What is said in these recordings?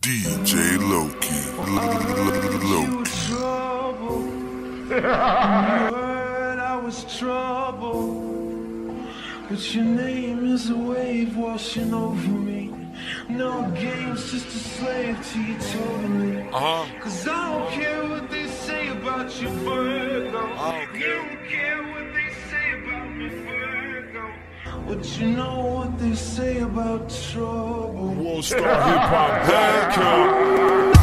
DJ Low Key. Loki. trouble. you I was trouble. But your name is a wave washing over me. No games, just a slave to you totally. Uh-huh. Cause I don't care what they say about you, Virgo. I don't care. You don't care what But you know what they say about trouble. Star hip hop bad And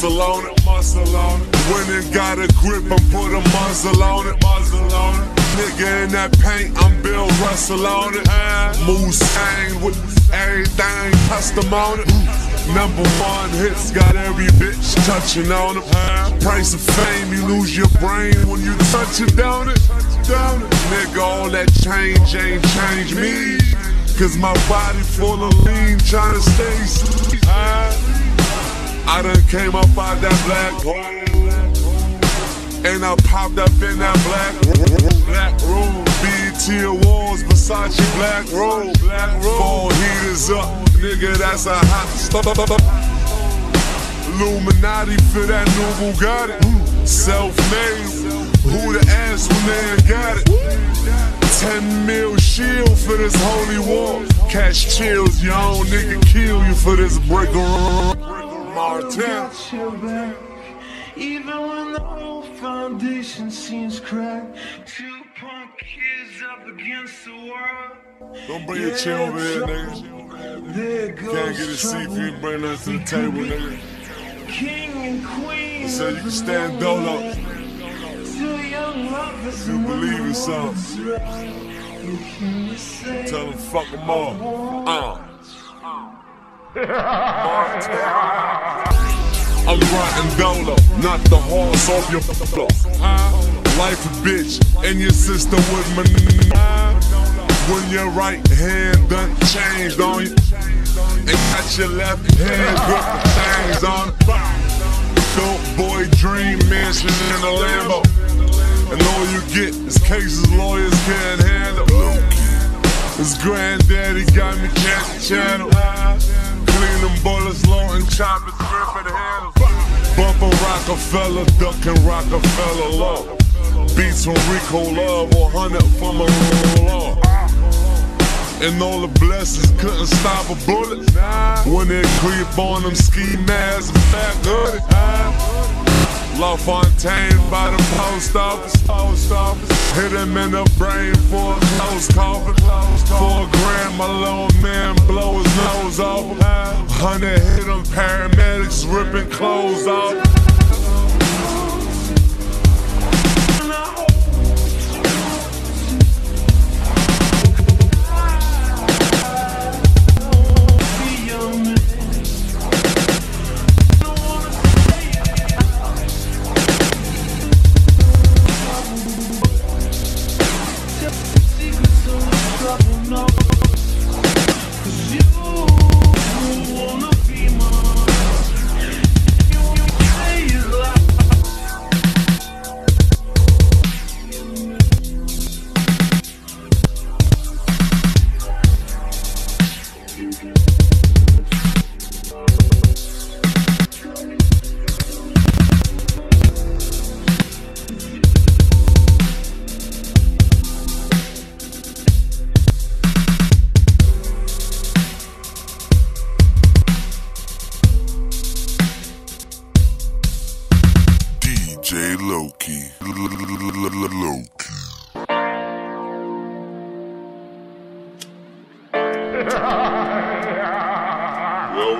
muscle on it. Muscle on it. When it got a grip, I put a muzzle on it. Muzzle on it. Nigga in that paint, I'm Bill Russell on it. Moose hang with everything custom on it. Number one hits got every bitch touching on it. Price of fame, you lose your brain when you touch it down it. Down it. Nigga, all that change ain't changed me. Cause my body full of lean, trying to stay sleep. I done came up out that black hole. And I popped up in that black black room. BT Awards, Versace black robe. Black robe. Four heaters up, nigga, that's a hot stuff. Illuminati for that new Bugatti. Self-made, who the ass when they ain't got it? 10 mil shield for this holy war. Cash chills, own nigga kill you for this brick Martin. got your back. Even when the whole foundation seems cracked, two punk kids up against the world. Don't bring your chill over here, nigga. There goes Can't get a seat if you bring nothing to the table, nigga. King and queen. So you can stand dolo. Two young lovers You believe in something. was right. What can you say? Tell them fuck them all. Uh. I'm riding dolo, not the horse off your floor. Life a bitch, and your sister with my When your right hand done changed on you, and got your left hand grip the things on it. Dope boy dream mansion in a Lambo. And all you get is cases lawyers can't handle. His granddaddy got me catching channel. Clean them bullets, low and choppers, gripping handles. Bumpin' Rockefeller, ducking Rockefeller law. Beats from Rico Love, 100 from a law. And all the blessings couldn't stop a bullet. When they creep on them ski masks and fat hoodie. La Fontaine by the post office. Post office. Hit him in the brain for a close coffin. For a grand, my little man blow his nose off. Hundred hit him, paramedics ripping clothes off.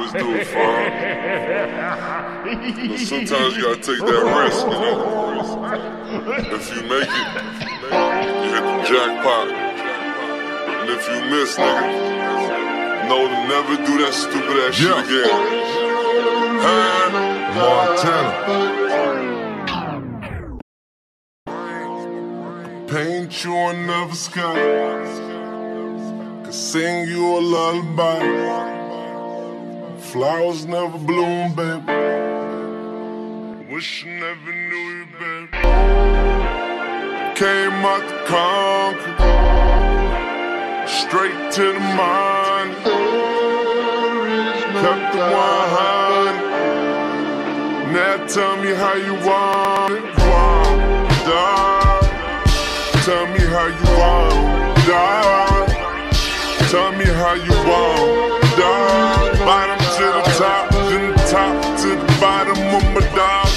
Always do it, fam. But sometimes you gotta take that risk, you know. If you make it, you hit the jackpot. And if you miss, nigga, know to never do that stupid ass shit Yeah. again. Huh? Montana. Paint you another sky. Could sing you a lullaby. Flowers never bloom, baby. Wish you never knew you, baby. Came out to conquer. Straight to the mind. Kept the 100. Now tell me how you want it. Want it. Tell me how you want it. Tell me how you want it. Bottom to the top, then the top to the bottom of my dog.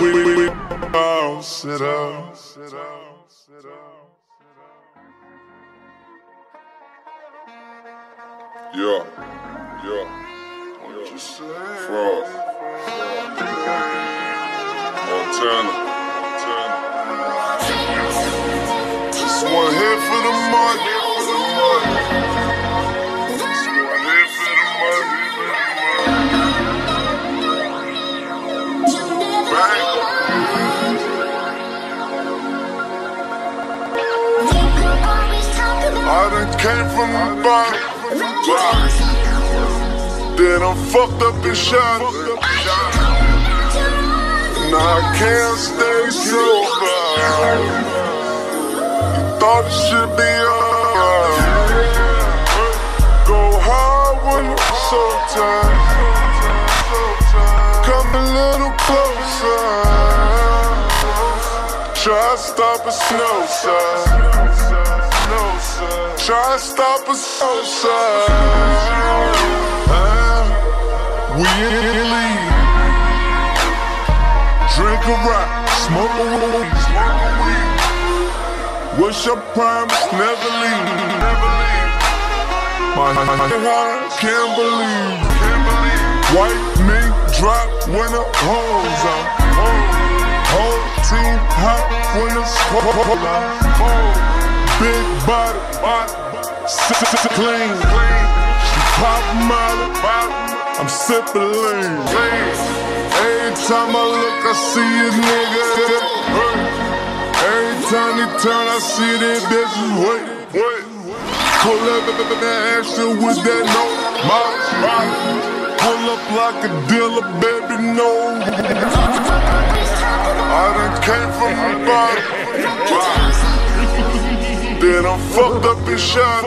We, oh, sit up, sit up, sit up. Yeah, yeah. What you say? Fraud. Montana. Montana. This one here for the money. Came from the bottom. Then I'm fucked up and shot. Now I can't stay sober. You thought it should be alright. Go hard when I'm so tired. Come a little closer. Try to stop a snow side. Try to stop us oh, snow side. We in lead. Drink a rock, smoke a weed. Wish I promise never leave, never leave. My heart can't believe, can't believe. White mink drop when the hoes out. Whole team hot when it's cold. Big body, s- clean. She pop molly, I'm sipping lean. Every time I look, I see a nigga. Every time he turn, I see that bitches wait, wait. Pull up in the action with that no mouth. Pull up like a dealer, baby, no. I done came from the bottom. Then I'm fucked up and shot.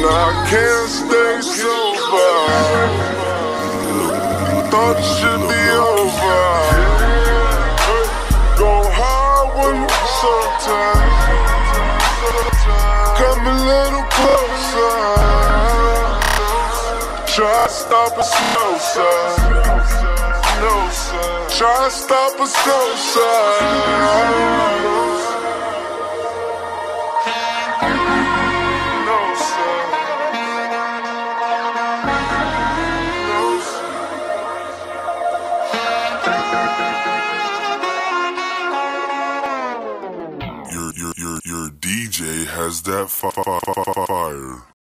Now I can't stay sober. Thought it should be over. Go hard when you're so tired. Come a little closer. Try to stop a snow side. Try to stop a snow side. That fi- fi- fi- fi- fire.